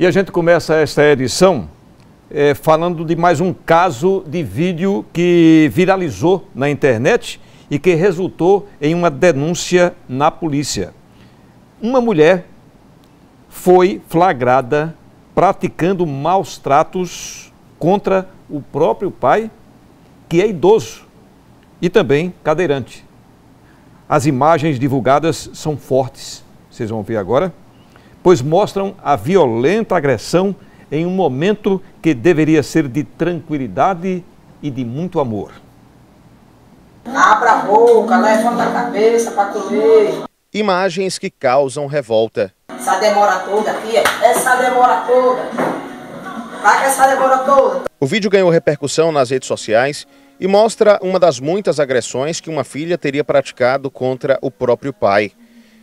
E a gente começa esta edição é, falando de mais um caso de vídeo que viralizou na internet e que resultou em uma denúncia na polícia. Uma mulher foi flagrada praticando maus tratos contra o próprio pai, que é idoso e também cadeirante. As imagens divulgadas são fortes, vocês vão ver agora pois mostram a violenta agressão em um momento que deveria ser de tranquilidade e de muito amor. Abra a boca, levanta a cabeça para comer. Imagens que causam revolta. Essa demora toda aqui, essa demora toda. Paga essa demora toda. O vídeo ganhou repercussão nas redes sociais e mostra uma das muitas agressões que uma filha teria praticado contra o próprio pai.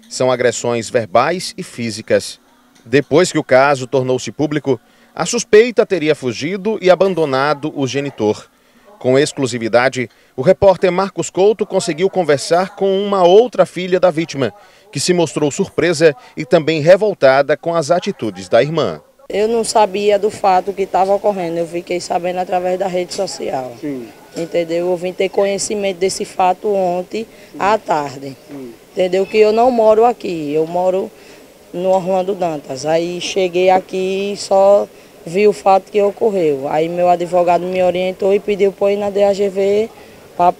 São agressões verbais e físicas. Depois que o caso tornou-se público, a suspeita teria fugido e abandonado o genitor. Com exclusividade, o repórter Marcos Couto conseguiu conversar com uma outra filha da vítima, que se mostrou surpresa e também revoltada com as atitudes da irmã. Eu não sabia do fato que estava ocorrendo, eu fiquei sabendo através da rede social. Sim. Entendeu? Eu vim ter conhecimento desse fato ontem à tarde. Entendeu? Que eu não moro aqui, eu moro no Orlando Dantas. Aí cheguei aqui e só vi o fato que ocorreu. Aí meu advogado me orientou e pediu para ir na DAGV para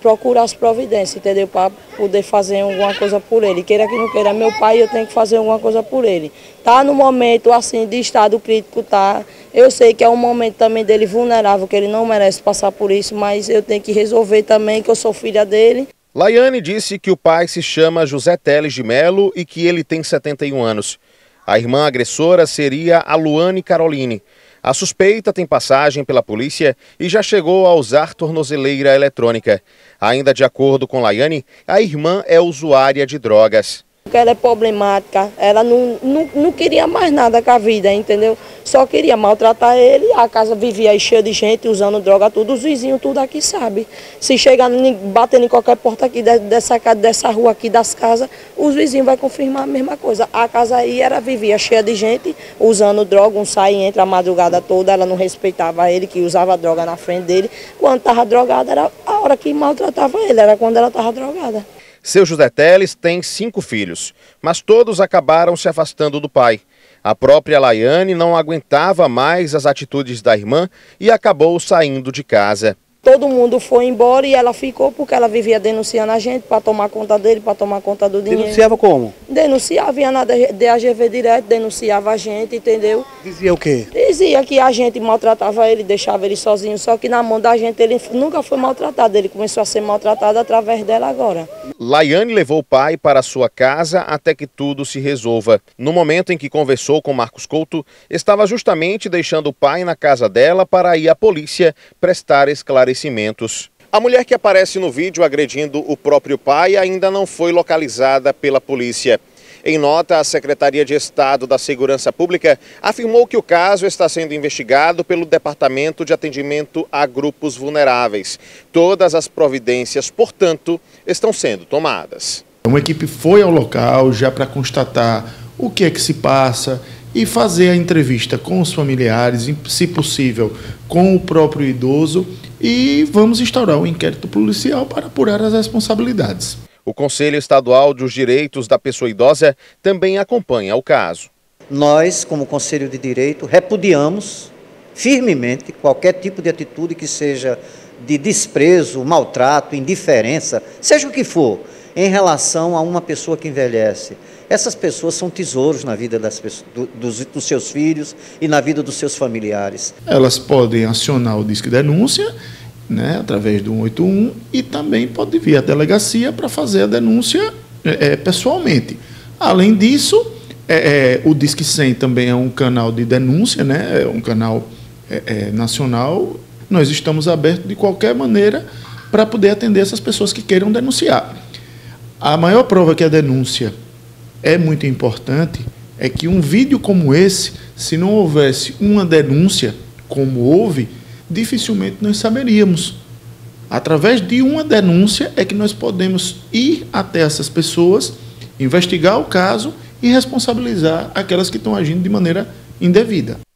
procurar as providências, entendeu? Para poder fazer alguma coisa por ele. Queira que não queira, meu pai, eu tenho que fazer alguma coisa por ele. Tá no momento assim de estado crítico, tá? Eu sei que é um momento também dele vulnerável, que ele não merece passar por isso, mas eu tenho que resolver também que eu sou filha dele. Laiane disse que o pai se chama José Teles de Melo e que ele tem 71 anos. A irmã agressora seria a Luane Caroline. A suspeita tem passagem pela polícia e já chegou a usar tornozeleira eletrônica. Ainda de acordo com Laiane, a irmã é usuária de drogas ela é problemática, ela não, não, não queria mais nada com a vida, entendeu? Só queria maltratar ele, a casa vivia aí cheia de gente, usando droga, tudo, os vizinhos tudo aqui sabe. Se chegar batendo em qualquer porta aqui dessa, dessa rua aqui das casas, os vizinhos vão confirmar a mesma coisa. A casa aí era vivia cheia de gente, usando droga, um sai e entra a madrugada toda, ela não respeitava ele, que usava droga na frente dele. Quando estava drogada, era a hora que maltratava ele, era quando ela estava drogada. Seu José Teles tem cinco filhos, mas todos acabaram se afastando do pai. A própria Laiane não aguentava mais as atitudes da irmã e acabou saindo de casa. Todo mundo foi embora e ela ficou porque ela vivia denunciando a gente para tomar conta dele, para tomar conta do dinheiro. Denunciava como? Denunciava, ia na DAGV direto, denunciava a gente, entendeu? Dizia o quê? Dizia que a gente maltratava ele, deixava ele sozinho, só que na mão da gente ele nunca foi maltratado, ele começou a ser maltratado através dela agora. Laiane levou o pai para sua casa até que tudo se resolva. No momento em que conversou com Marcos Couto, estava justamente deixando o pai na casa dela para ir à polícia prestar esclarecimento A mulher que aparece no vídeo agredindo o próprio pai ainda não foi localizada pela polícia. Em nota, a Secretaria de Estado da Segurança Pública afirmou que o caso está sendo investigado pelo Departamento de Atendimento a Grupos Vulneráveis. Todas as providências, portanto, estão sendo tomadas. Uma equipe foi ao local já para constatar o que é que se passa e fazer a entrevista com os familiares, se possível, com o próprio idoso e vamos instaurar um inquérito policial para apurar as responsabilidades. O Conselho Estadual dos Direitos da Pessoa Idosa também acompanha o caso. Nós, como Conselho de Direito, repudiamos firmemente qualquer tipo de atitude que seja de desprezo, maltrato, indiferença, seja o que for, em relação a uma pessoa que envelhece. Essas pessoas são tesouros na vida das pessoas, dos, dos seus filhos e na vida dos seus familiares. Elas podem acionar o disque denúncia né, através do 181 e também pode vir à delegacia para fazer a denúncia é, é, pessoalmente. Além disso, é, é o Disque 100 também é um canal de denúncia, né, é um canal é, é, nacional. Nós estamos abertos de qualquer maneira para poder atender essas pessoas que queiram denunciar. A maior prova que a denúncia é muito importante é que um vídeo como esse, se não houvesse uma denúncia, como houve, dificilmente nós saberíamos. Através de uma denúncia é que nós podemos ir até essas pessoas, investigar o caso e responsabilizar aquelas que estão agindo de maneira indevida.